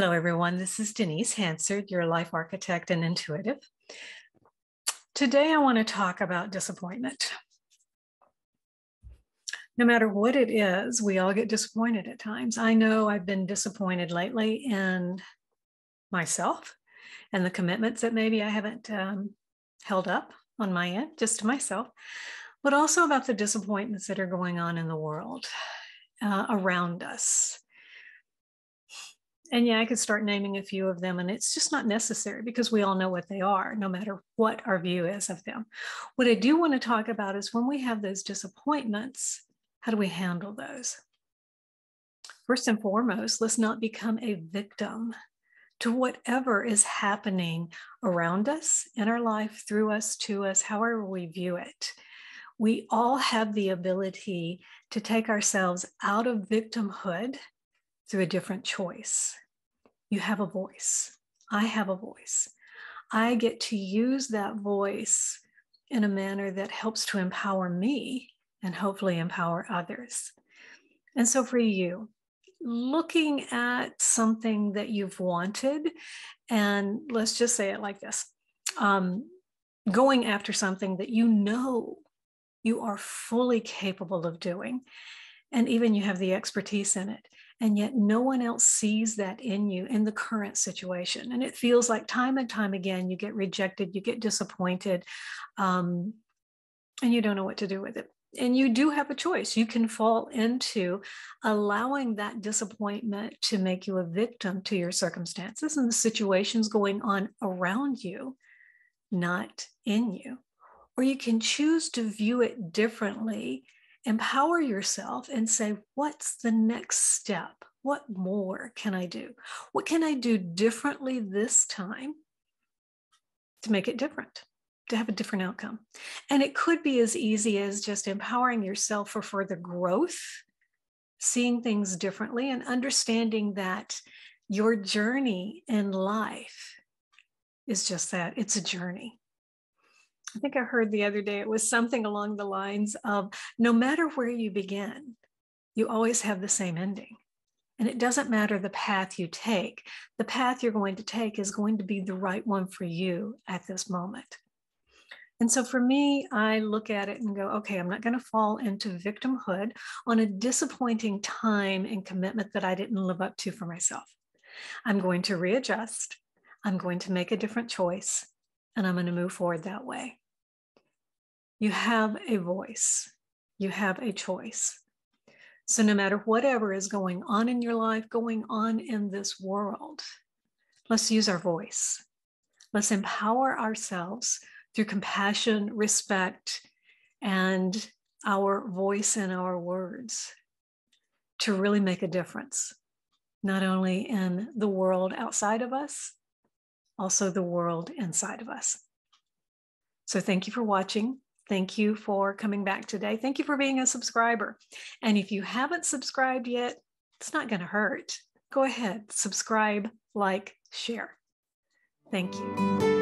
Hello, everyone. This is Denise Hansard, your life architect and intuitive. Today, I want to talk about disappointment. No matter what it is, we all get disappointed at times. I know I've been disappointed lately in myself and the commitments that maybe I haven't um, held up on my end, just to myself, but also about the disappointments that are going on in the world uh, around us and yeah, I could start naming a few of them, and it's just not necessary because we all know what they are, no matter what our view is of them. What I do want to talk about is when we have those disappointments, how do we handle those? First and foremost, let's not become a victim to whatever is happening around us, in our life, through us, to us, however we view it. We all have the ability to take ourselves out of victimhood through a different choice. You have a voice. I have a voice. I get to use that voice in a manner that helps to empower me and hopefully empower others. And so for you, looking at something that you've wanted, and let's just say it like this um, going after something that you know you are fully capable of doing, and even you have the expertise in it and yet no one else sees that in you in the current situation. And it feels like time and time again you get rejected you get disappointed um, and you don't know what to do with it. And you do have a choice. You can fall into allowing that disappointment to make you a victim to your circumstances and the situations going on around you not in you. Or you can choose to view it differently empower yourself and say, what's the next step? What more can I do? What can I do differently this time to make it different, to have a different outcome? And it could be as easy as just empowering yourself for further growth, seeing things differently, and understanding that your journey in life is just that it's a journey. I think I heard the other day, it was something along the lines of no matter where you begin, you always have the same ending. And it doesn't matter the path you take, the path you're going to take is going to be the right one for you at this moment. And so for me, I look at it and go, okay, I'm not going to fall into victimhood on a disappointing time and commitment that I didn't live up to for myself. I'm going to readjust. I'm going to make a different choice and I'm going to move forward that way. You have a voice, you have a choice. So, no matter whatever is going on in your life, going on in this world, let's use our voice. Let's empower ourselves through compassion, respect, and our voice and our words to really make a difference, not only in the world outside of us, also the world inside of us. So thank you for watching. Thank you for coming back today. Thank you for being a subscriber. And if you haven't subscribed yet, it's not going to hurt. Go ahead, subscribe, like, share. Thank you.